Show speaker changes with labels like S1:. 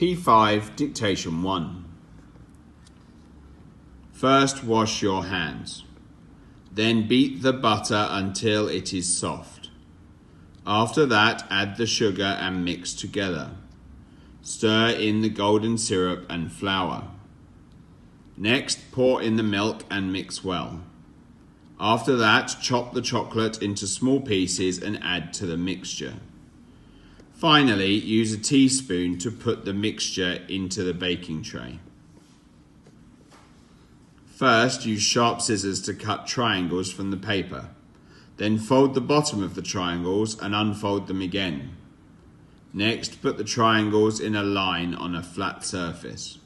S1: P5 Dictation 1 First wash your hands. Then beat the butter until it is soft. After that, add the sugar and mix together. Stir in the golden syrup and flour. Next, pour in the milk and mix well. After that, chop the chocolate into small pieces and add to the mixture. Finally, use a teaspoon to put the mixture into the baking tray. First, use sharp scissors to cut triangles from the paper. Then fold the bottom of the triangles and unfold them again. Next, put the triangles in a line on a flat surface.